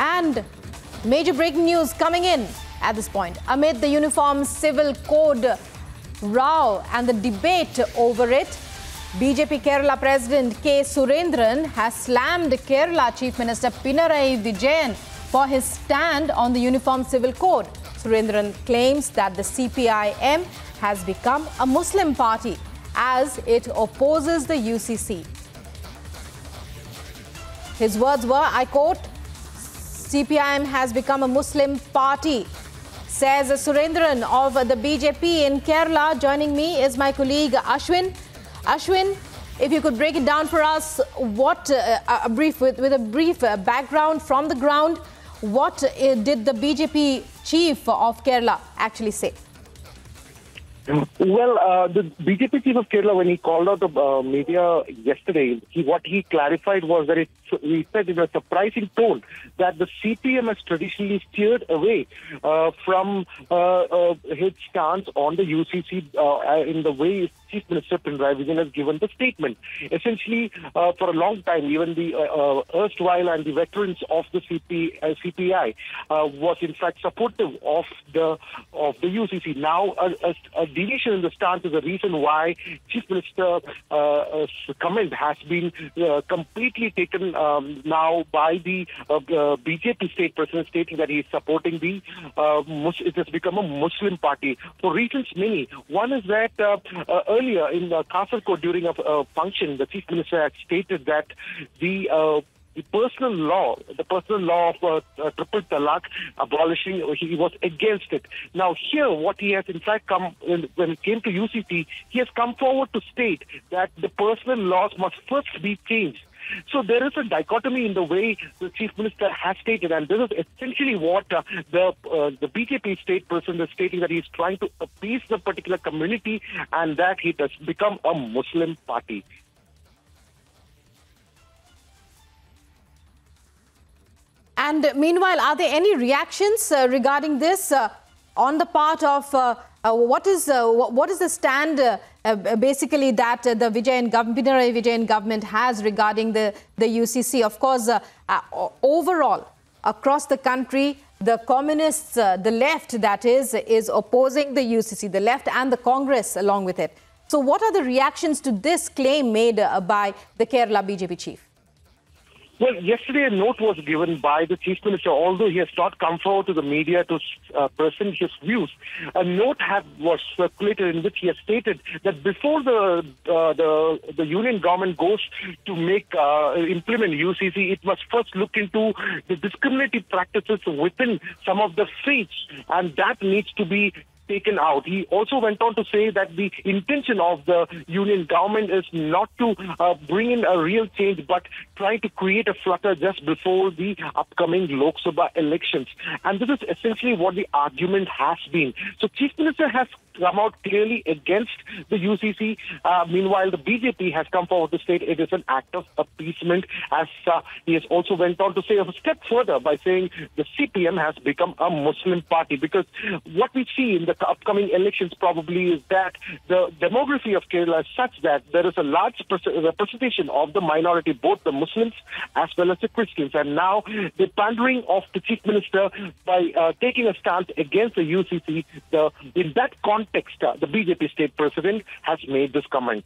And major breaking news coming in at this point. Amid the Uniform Civil Code row and the debate over it, BJP Kerala President K. Surendran has slammed Kerala Chief Minister Pinarayi Vijayan for his stand on the Uniform Civil Code. Surendran claims that the CPIM has become a Muslim party as it opposes the UCC. His words were, I quote, CPIM has become a Muslim party, says Surendran of the BJP in Kerala. Joining me is my colleague Ashwin. Ashwin, if you could break it down for us, what uh, a brief with, with a brief uh, background from the ground, what uh, did the BJP chief of Kerala actually say? Well, uh, the BJP chief of Kerala, when he called out the uh, media yesterday, he, what he clarified was that it, he said in a surprising tone that the CPM has traditionally steered away uh, from uh, uh, his stance on the UCC uh, in the way Chief Minister Pinarayi Vijayan has given the statement. Essentially, for a long time, even the erstwhile and the veterans of the CP, CPI was in fact supportive of the of the UCC. Now, a, a, a deviation in the stance is the reason why Chief Minister's uh, comment has been uh, completely taken um, now by the uh, uh BJP state president stating that he is supporting the, uh, it has become a Muslim party for reasons many. One is that earlier in uh, Kasaragod during a, function, the Chief Minister had stated that the the personal law, the personal law of uh, uh, triple talaq abolishing, he was against it. Now here, what he has in fact come when, when it came to UCC, he has come forward to state that the personal laws must first be changed. So there is a dichotomy in the way the chief minister has stated, and this is essentially what uh, the uh, the BJP state person is stating that he is trying to appease the particular community, and that he has become a Muslim party. And meanwhile, are there any reactions uh, regarding this uh, on the part of uh, Uh, what is uh, what is the stand uh, uh basically that uh, the Vijayan government, Vijayan government has regarding the the UCC? Of course, overall across the country, the communists, the left that is, is opposing the UCC, the left and the Congress along with it. So, what are the reactions to this claim made by the Kerala BJP chief? Well, yesterday a note was given by the Chief Minister, although he has not come forward to the media to uh, present his views. A note have, was circulated in which he has stated that before the uh, the, the union government goes to make uh, implement UCC, it must first look into the discriminatory practices within some of the faiths, and that needs to be taken out. He also went on to say that the intention of the union government is not to uh, bring in a real change, but trying to create a flutter just before the upcoming Lok Sabha elections. And this is essentially what the argument has been. So Chief Minister has come out clearly against the UCC. Uh, meanwhile, the BJP has come forward to state it is an act of appeasement, as uh, he has also went on to say a step further by saying the CPM has become a Muslim party. Because what we see in the upcoming elections probably is that the demography of Kerala is such that there is a large representation of the minority, both the Muslims as well as the Christians. And now the pandering of the chief minister by uh, taking a stance against the UCC, the, in that context, uh, the BJP state president has made this comment.